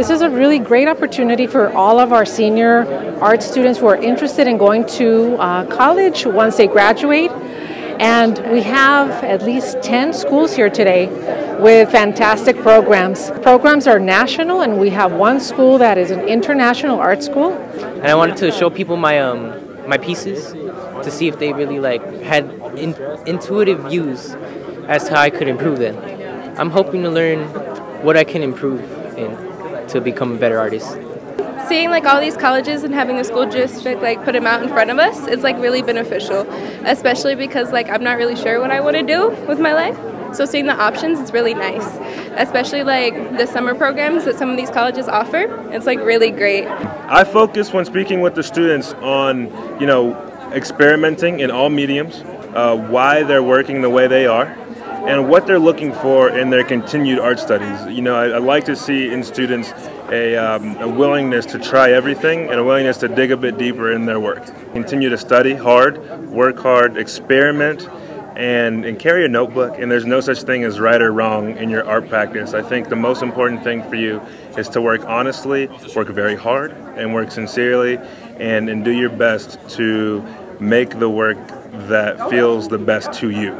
This is a really great opportunity for all of our senior art students who are interested in going to uh, college once they graduate. And we have at least 10 schools here today with fantastic programs. Programs are national, and we have one school that is an international art school. And I wanted to show people my um, my pieces to see if they really like had in, intuitive views as to how I could improve them. I'm hoping to learn what I can improve in to become a better artist seeing like all these colleges and having the school district like put them out in front of us is like really beneficial, especially because like I'm not really sure what I want to do with my life. So seeing the options is really nice, especially like the summer programs that some of these colleges offer. It's like really great. I focus when speaking with the students on, you know, experimenting in all mediums, uh, why they're working the way they are, and what they're looking for in their continued art studies. You know, I, I like to see in students a, um, a, willingness to try everything and a willingness to dig a bit deeper in their work. Continue to study hard, work hard, experiment, and, and carry a notebook. And there's no such thing as right or wrong in your art practice. I think the most important thing for you is to work honestly, work very hard, and work sincerely, and, and do your best to make the work that feels the best to you.